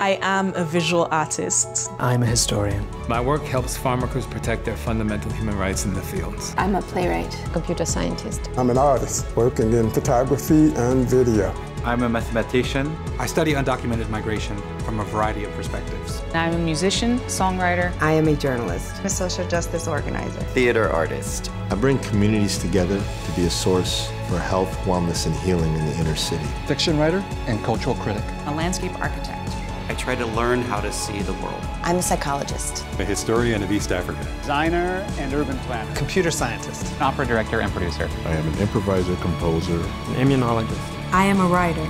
I am a visual artist. I'm a historian. My work helps farm workers protect their fundamental human rights in the fields. I'm a playwright, computer scientist. I'm an artist working in photography and video. I'm a mathematician. I study undocumented migration from a variety of perspectives. I'm a musician, songwriter. I am a journalist. I'm a social justice organizer. Theater artist. I bring communities together to be a source for health, wellness, and healing in the inner city. Fiction writer and cultural critic. A landscape architect. I try to learn how to see the world. I'm a psychologist. A historian of East Africa. Designer and urban planner. Computer scientist. Opera director and producer. I am an improviser, composer. An immunologist. I am a writer.